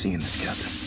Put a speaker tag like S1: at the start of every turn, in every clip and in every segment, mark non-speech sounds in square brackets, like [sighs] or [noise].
S1: seeing this, Captain?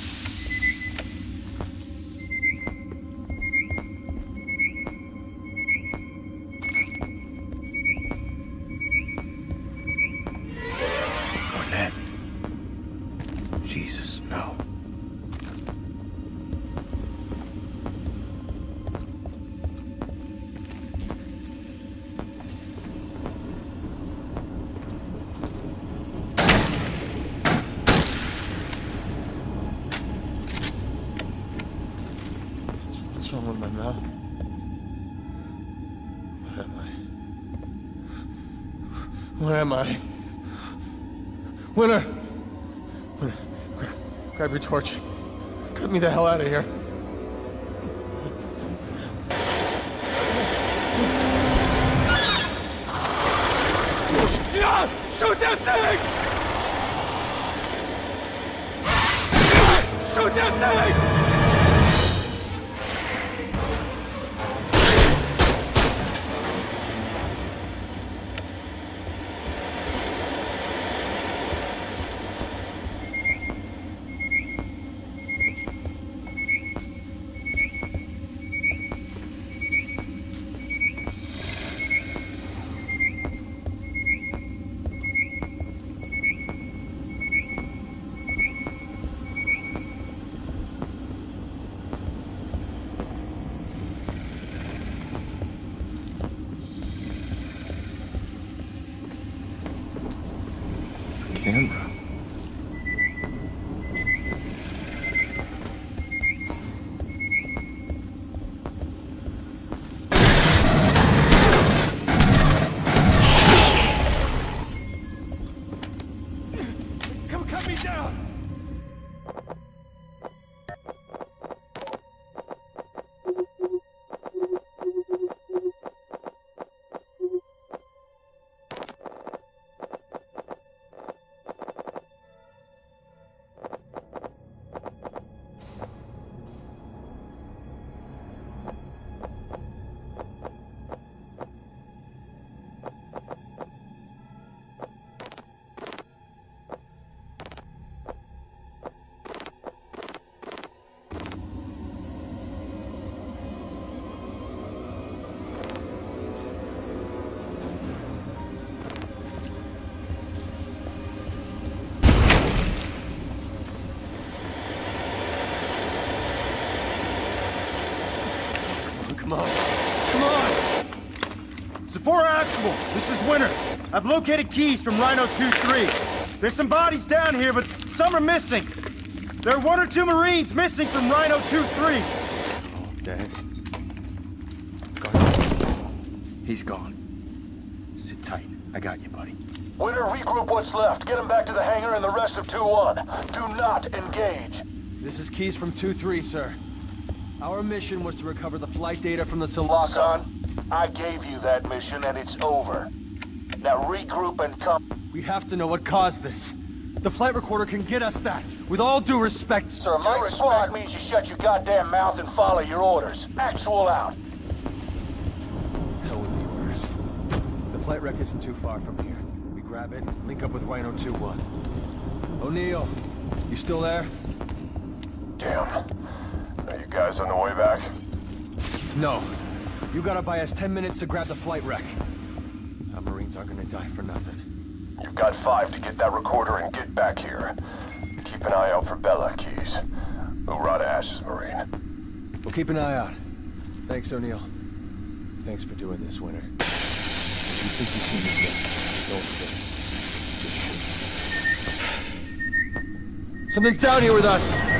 S2: Where am I? Where am I? Winter! Winter, quick, grab your torch. Cut me the hell out of here. Yeah! Shoot that thing! Shoot that thing!
S1: Camera.
S2: Come on. Come on!
S3: Sephora Actual, this is Winter. I've located keys from Rhino 2-3. There's some bodies down here, but some are missing. There are one or two Marines missing from Rhino 2-3.
S2: Oh, Dad.
S3: He's gone. Sit tight. I got you, buddy.
S4: Winter, regroup what's left. Get him back to the hangar and the rest of 2-1. Do not engage.
S2: This is Keys from 2-3, sir. Our mission was to recover the flight data from the Sulaco.
S4: Son, I gave you that mission and it's over. Now regroup and come.
S2: We have to know what caused this. The flight recorder can get us that. With all due respect,
S4: Sir, my squad means you shut your goddamn mouth and follow your orders. Actual out.
S2: Hell with the orders. The flight wreck isn't too far from here. We grab it, link up with Rhino 2-1. O'Neill, you still there?
S4: Damn. Guys on the way back?
S2: No. You gotta buy us 10 minutes to grab the flight wreck. Our Marines aren't gonna die for nothing.
S4: You've got five to get that recorder and get back here. Keep an eye out for Bella, Keys. Hoorah to Ash's Marine.
S2: We'll keep an eye out. Thanks, O'Neill. Thanks for doing this, Winter. If you think you've seen this yet, don't think. Something's down here with us!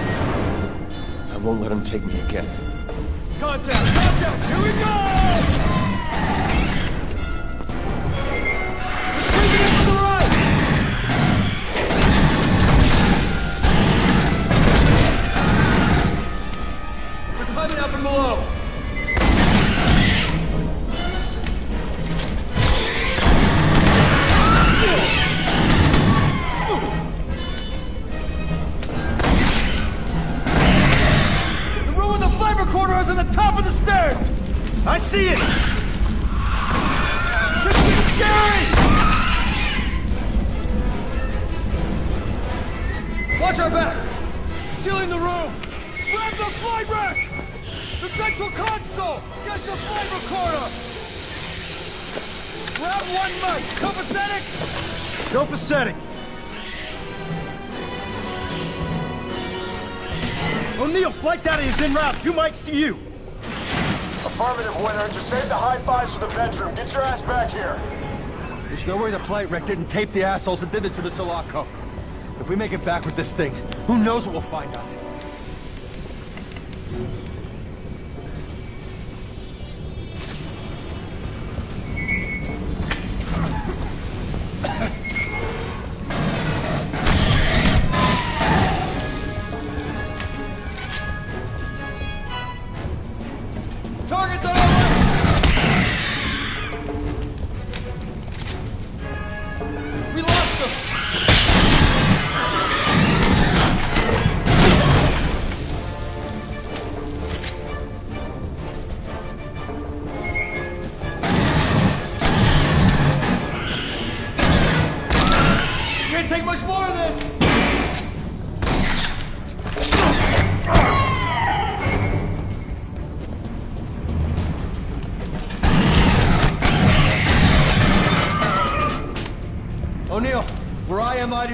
S2: Won't let him take me again. Contact! Contact! Here we go!
S3: O'Neill, Flight Daddy is en route. Two mics to you.
S4: Affirmative, Winter. Just save the high fives for the bedroom. Get your ass back here.
S2: There's no way the flight wreck didn't tape the assholes that did this to the Sulaco. If we make it back with this thing, who knows what we'll find out.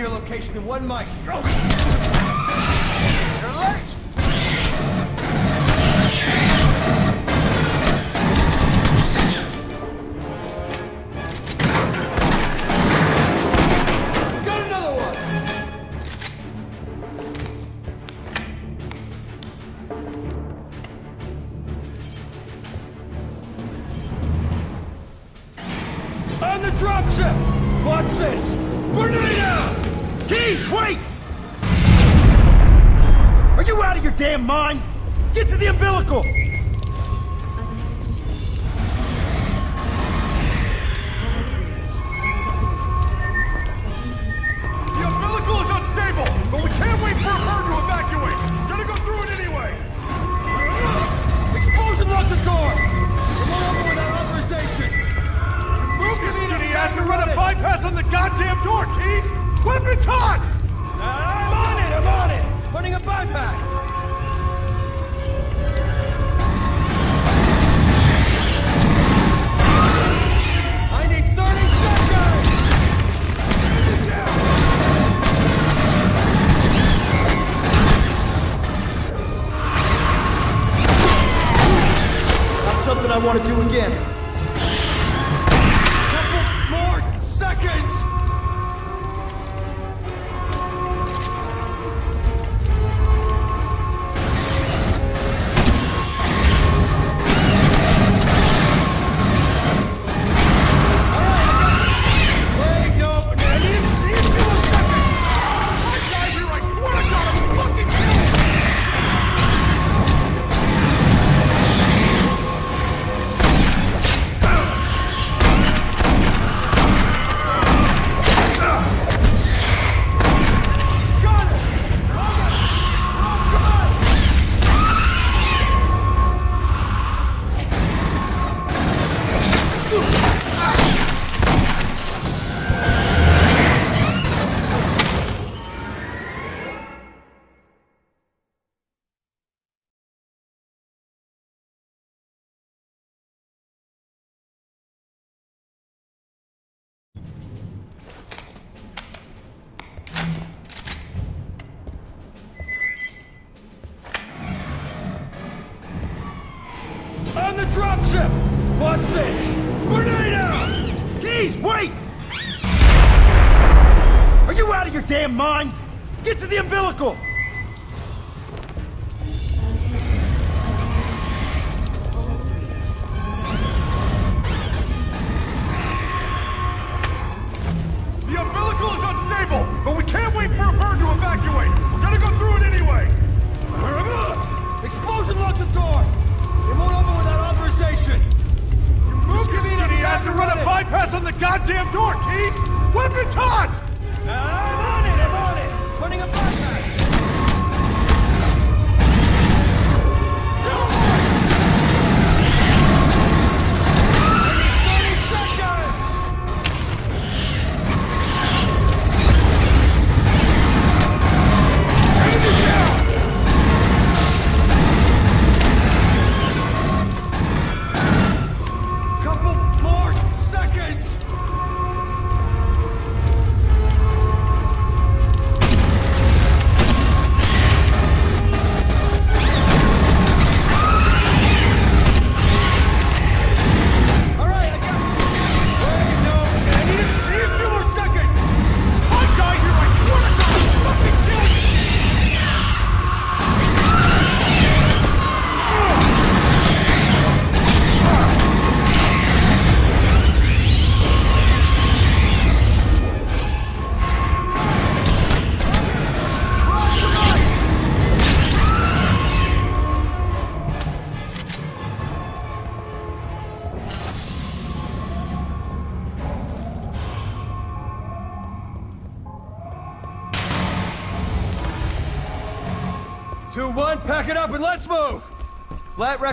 S2: your location in one mic.
S4: You're late!
S3: want to do again.
S2: Francis! Grenada!
S3: Keys, wait! Are you out of your damn mind? Get to the umbilical!
S5: Pass on the goddamn door, Keith! Weapons hot!
S2: Ah!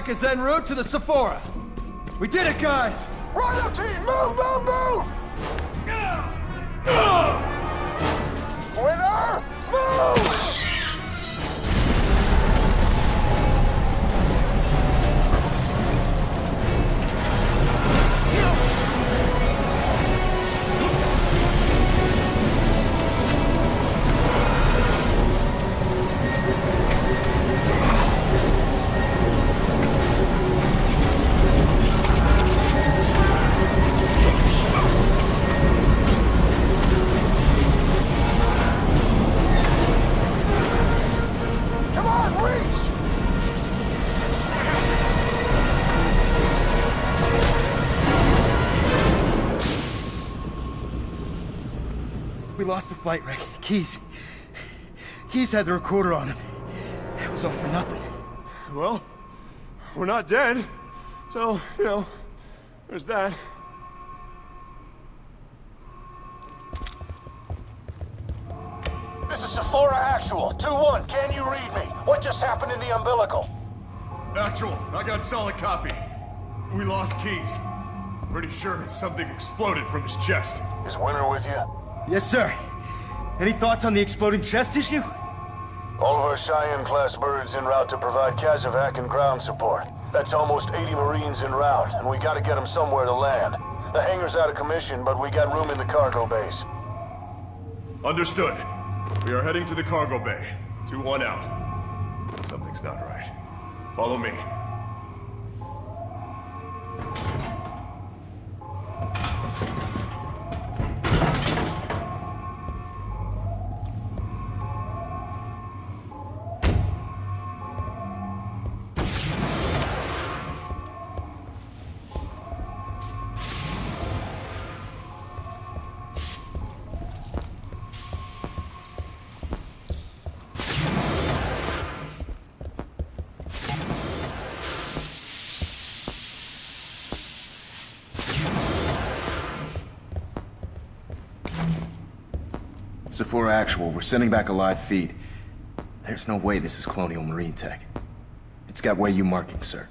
S2: Is en route to the Sephora. We did it, guys!
S4: Rhino team, move, move, move!
S3: Flight wreck. Keys. Keys had the recorder on him. It was all for nothing.
S5: Well, we're not dead. So, you know, there's that.
S4: This is Sephora Actual, 2-1, can you read me? What just happened in the umbilical?
S5: Actual, I got solid copy. We lost keys. Pretty sure something exploded from his chest.
S4: Is Winter with you?
S3: Yes, sir. Any thoughts on the exploding chest issue?
S4: All of our Cheyenne-class birds en route to provide CASEVAC and ground support. That's almost 80 Marines en route, and we gotta get them somewhere to land. The hangar's out of commission, but we got room in the cargo base.
S5: Understood. We are heading to the cargo bay. 2-1 out. Something's not right. Follow me.
S1: Sephora Actual, we're sending back a live feed. There's no way this is Colonial Marine Tech. It's got way you marking, sir.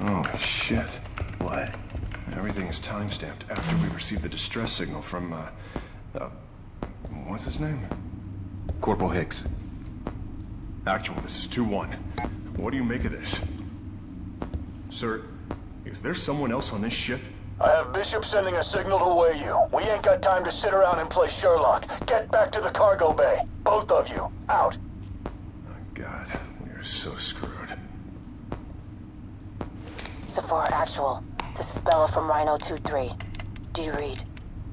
S6: Oh, shit.
S1: What?
S6: Everything is time-stamped after we received the distress signal from, uh, uh, what's his name?
S1: Corporal Hicks.
S6: Actual, this is 2-1. What do you make of this? Sir, is there someone else on this ship?
S4: I have Bishop sending a signal to weigh you. We ain't got time to sit around and play Sherlock. Get back to the cargo bay. Both of you. Out.
S6: Oh, God, we are so screwed.
S7: Sephora Actual. This is Bella from Rhino 2-3. Do you read?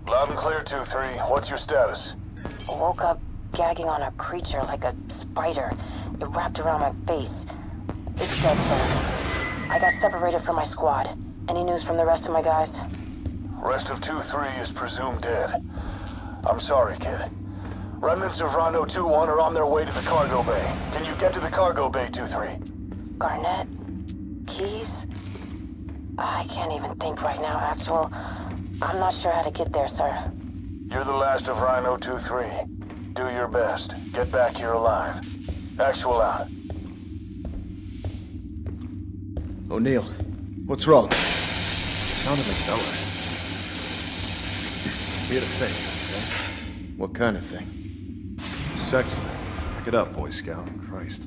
S4: Loud and clear, 2-3. What's your status?
S7: I woke up gagging on a creature like a spider. It wrapped around my face. It's dead, sir. I got separated from my squad. Any news from the rest of my guys?
S4: Rest of 2-3 is presumed dead. I'm sorry, kid. Remnants of Rhino 2-1 are on their way to the cargo bay. Can you get to the cargo bay, 2-3?
S7: Garnett? Keys? I can't even think right now, Actual. I'm not sure how to get there, sir.
S4: You're the last of Rhino 2-3. Do your best. Get back here alive. Actual out.
S3: O'Neill, what's wrong?
S6: Sounded like Bella. We had a thing,
S3: What kind of thing?
S6: Sex thing. Pick it up, Boy Scout. Christ.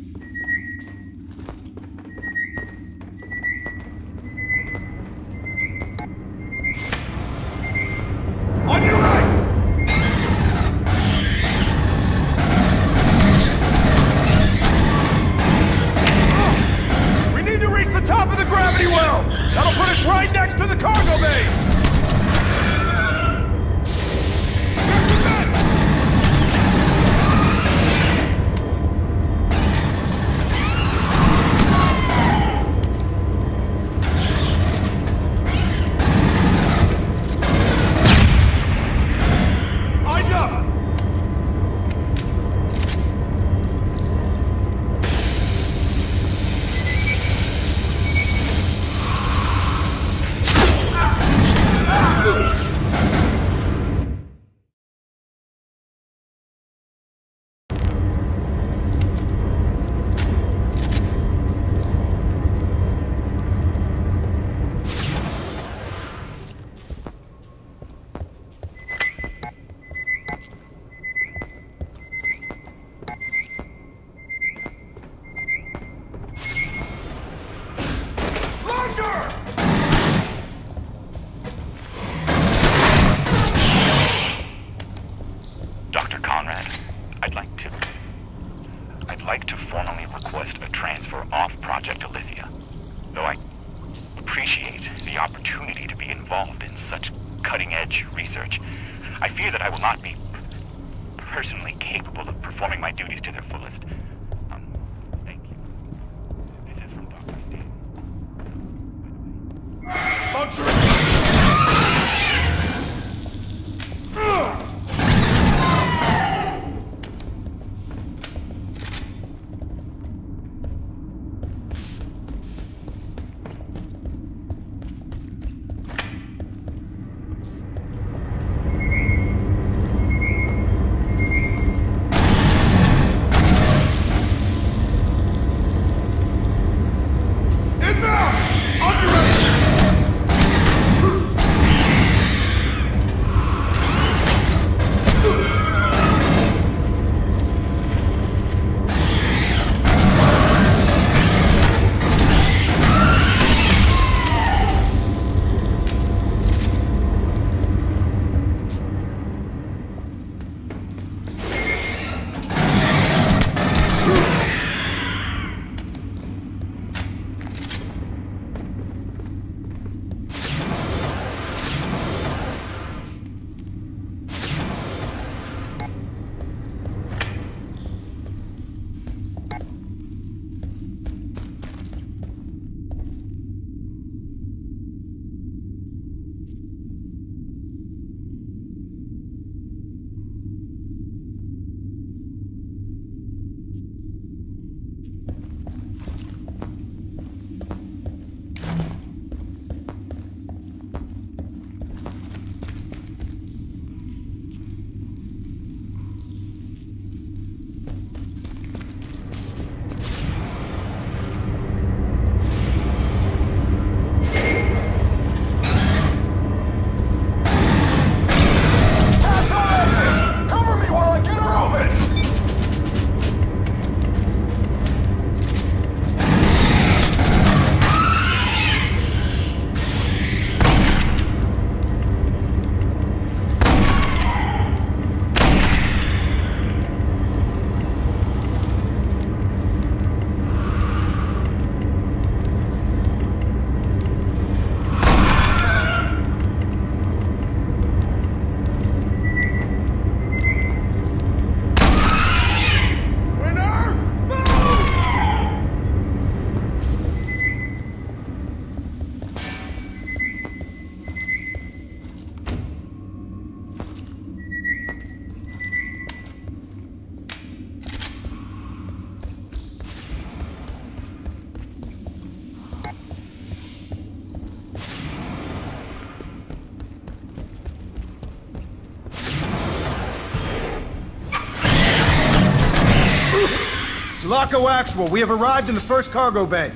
S5: Sulaco Actual, we have arrived in the first cargo bay.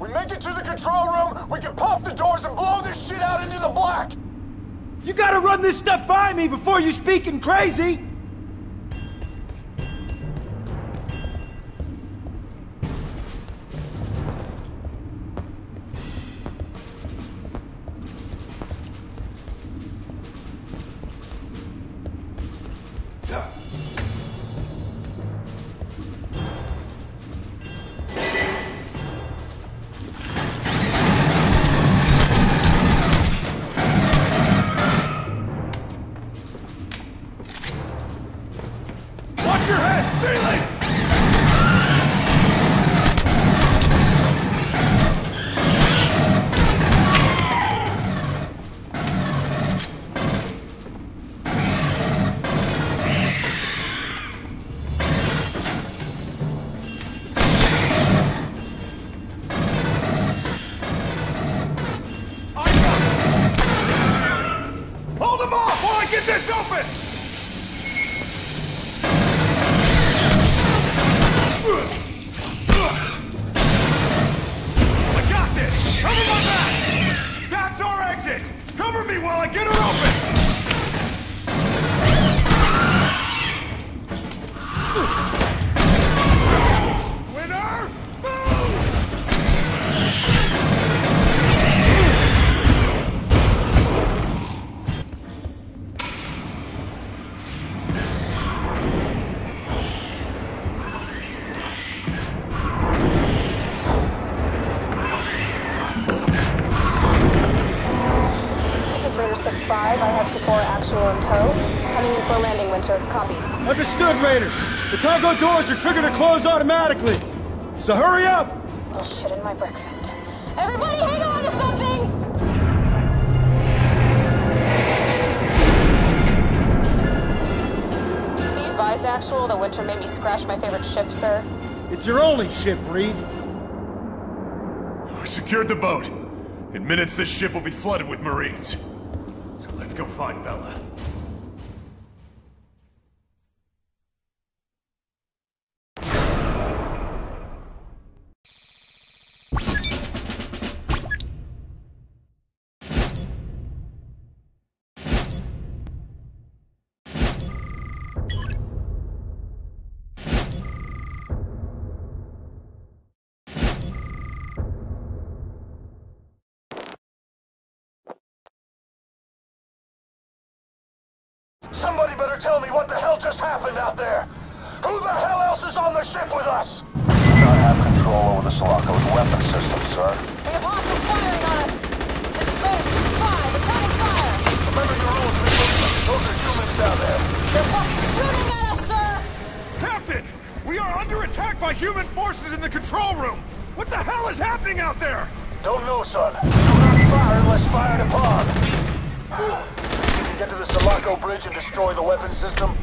S4: We make it to the control room, we can pop the doors and blow this shit out into the black!
S5: You gotta run this stuff by me before you speaking crazy!
S8: Sephora in tow. Coming in for a landing, Winter. Copy.
S3: Understood, Raider. The cargo doors are triggered to close automatically. So hurry up!
S8: Oh shit in my breakfast. Everybody hang on to something! Be advised, Actual, that Winter made me scratch my favorite ship, sir.
S3: It's your only ship, Reid.
S5: We secured the boat. In minutes, this ship will be flooded with Marines. So let's go find Bella.
S4: Somebody better tell me what the hell just happened out there! Who the hell else is on the ship with us? We do not have control over the Sulaco's weapon system, sir.
S8: We have hostiles firing on us! This is Raider 6-5, returning fire!
S4: Remember your rules, Miss Those are humans down there.
S8: They're fucking shooting at us, sir!
S5: Captain! We are under attack by human forces in the control room! What the hell is happening out there?
S4: Don't know, son. Do not fire unless fired upon. [sighs] [sighs] [sighs] Can get to the Sulaco bridge and destroy the weapon system?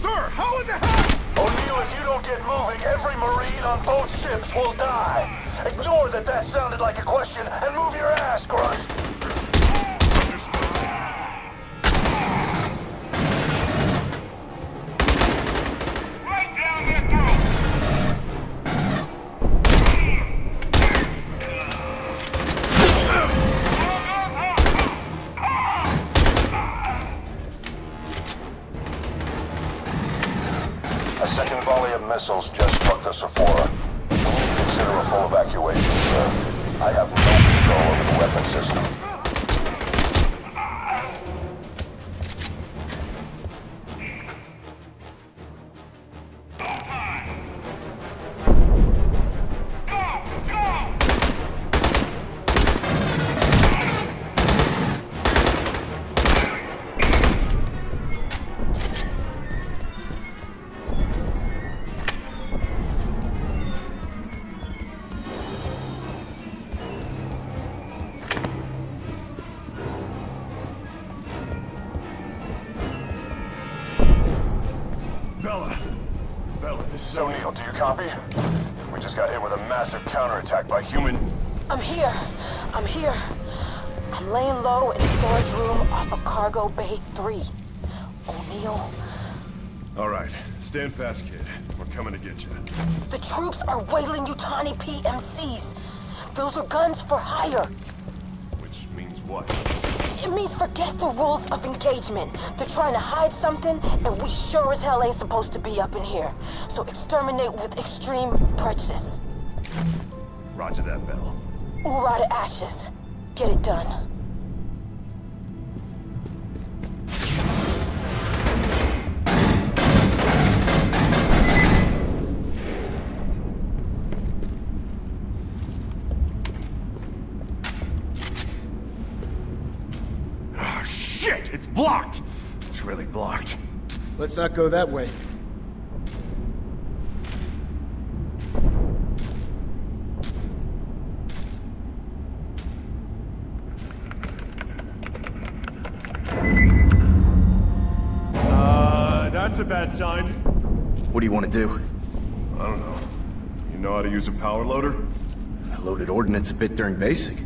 S5: Sir, how in the hell?
S4: O'Neill, if you don't get moving, every Marine on both ships will die. Ignore that that sounded like a question and move your ass, Grunt. Copy? We just got hit with a massive counterattack by human...
S7: I'm here. I'm here. I'm laying low in the storage room off of Cargo Bay 3. O'Neill,
S5: All right, stand fast, kid. We're coming to get you.
S7: the troops are Weyland-Yutani PMCs. Those are guns for hire.
S5: Which means what?
S7: It means forget the rules of engagement. They're trying to hide something, and we sure as hell ain't supposed to be up in here. So exterminate with extreme prejudice.
S5: Roger that, Bell.
S7: Oorah to ashes. Get it done.
S3: Not go that way.
S5: Uh, that's a bad sign.
S1: What do you want to do?
S5: I don't know. You know how to use a power loader?
S1: I loaded ordnance a bit during basic.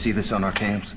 S1: See this on our cams?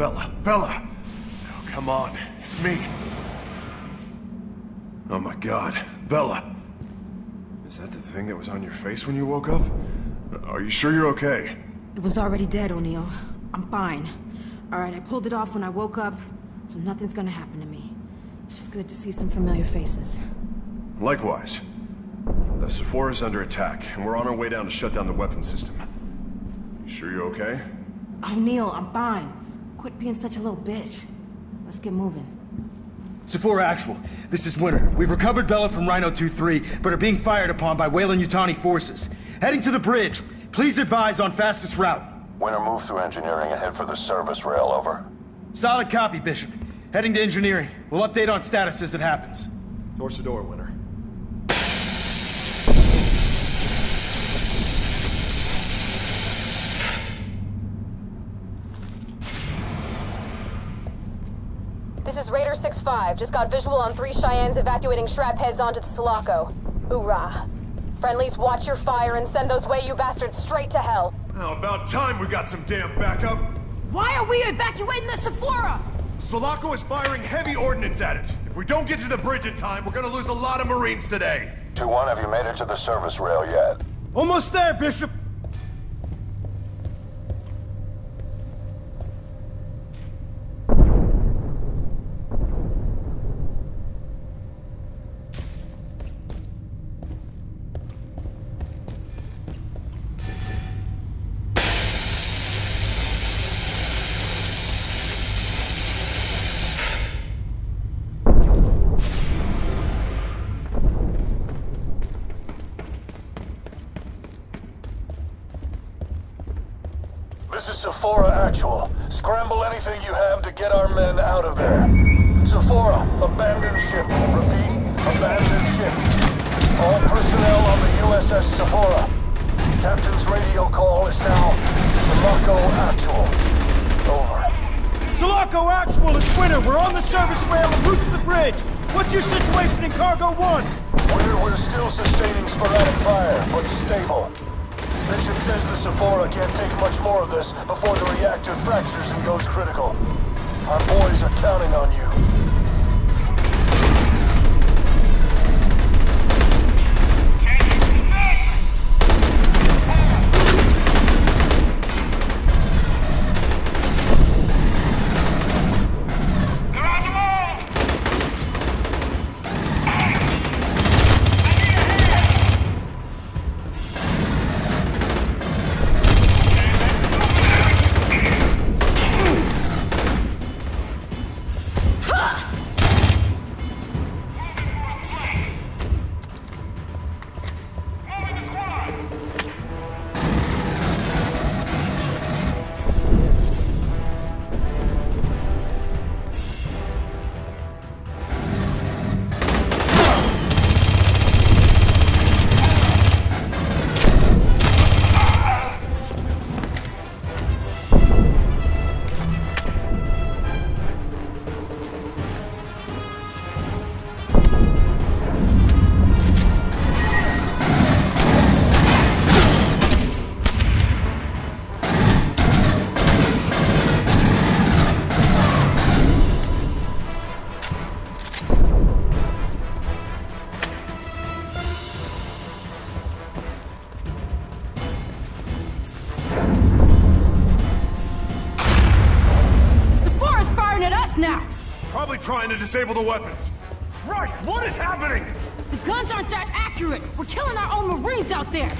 S6: Bella, Bella! Oh, come on. It's me. Oh my god. Bella! Is that the thing that was on your face when you woke up? Are you sure you're okay?
S7: It was already dead, O'Neill. I'm fine. Alright, I pulled it off when I woke up, so nothing's gonna happen to me. It's just good to see some familiar faces.
S6: Likewise. The Sephora's under attack, and we're on our way down to shut down the weapon system. You sure you're okay?
S7: O'Neill, I'm fine. Quit being such a little bitch. Let's get moving.
S3: Sephora Actual, this is Winter. We've recovered Bella from Rhino 2-3, but are being fired upon by Weyland-Yutani forces. Heading to the bridge. Please advise on fastest route.
S9: Winter, move through engineering and head for the service rail, over.
S3: Solid copy, Bishop. Heading to engineering. We'll update on status as it happens.
S6: Doors to door, Winter.
S8: This is Raider 6-5. Just got visual on three Cheyennes evacuating Shrap heads onto the Sulaco. Hoorah. Friendlies, watch your fire and send those Wey-Yu bastards straight to hell.
S6: Now, about time we got some damn backup.
S7: Why are we evacuating the Sephora?
S6: Sulaco is firing heavy ordnance at it. If we don't get to the bridge in time, we're gonna lose a lot of Marines today.
S9: 2-1, have you made it to the service rail yet?
S4: Almost there, Bishop.
S9: The Sephora can't take much more of this before the reactor fractures and goes critical. Our boys are counting on you.
S6: Disable the weapons. Christ, what is happening?
S7: The guns aren't that accurate! We're killing our own Marines out there!